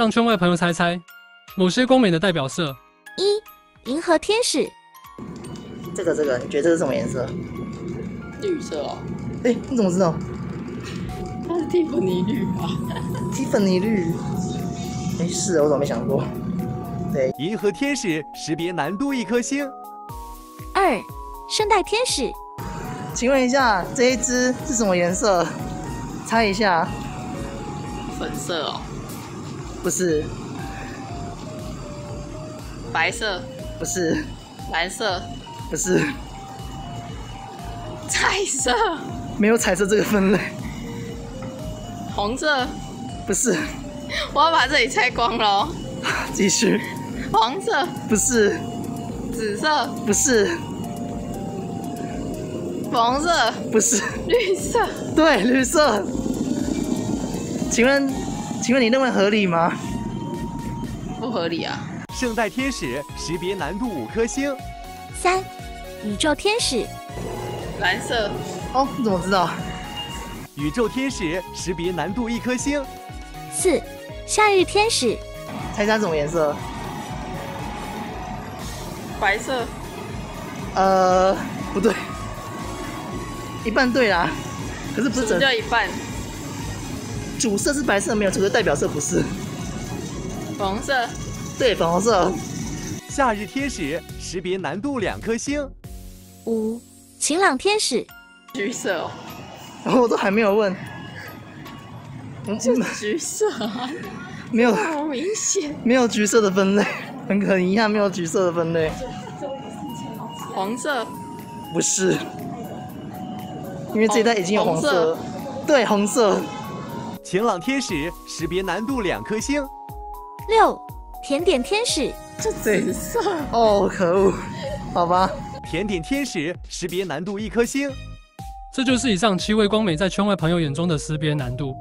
让圈外朋友猜猜某些光美的代表色。一，银河天使。这个这个，你觉得这是什么颜色？绿色哦，哎，你怎么知道？它是蒂芙尼绿吧？蒂芙尼绿。哎，是，我怎么没想过？对，银河天使识别难度一颗星。二，圣代天使。请问一下，这一只是什么颜色？猜一下。粉色哦，不是，白色、不是，蓝色、不是，彩色、没有彩色这个分类。红色，不是，我要把这里拆光了哦。继续。黄色、不是，紫色、不是，粉红色、不是，绿色。对，绿色。请问，请问你认为合理吗？不合理啊！圣代天使识别难度五颗星。三，宇宙天使。蓝色、哦，你怎么知道？宇宙天使识别难度一颗星。四，夏日天使。猜一下什么颜色？白色、呃，不对，一半对啦，可是不是什么整叫一半？主色是白色没有，可是代表色不是。粉红色、对，粉红色。夏日天使识别难度两颗星。五，晴朗天使。橘色哦，然后我都还没有问，嗯，橘色啊，没有好明显。没有橘色的分类，很很遗憾，没有橘色的分类，黄色、不是，因为这一代已经有黄红色，对，红色。晴朗天使识别难度两颗星。六，甜点天使。这紫色。哦，可恶，好吧，甜点天使识别难度一颗星。这就是以上七位光美在圈外朋友眼中的识别难度。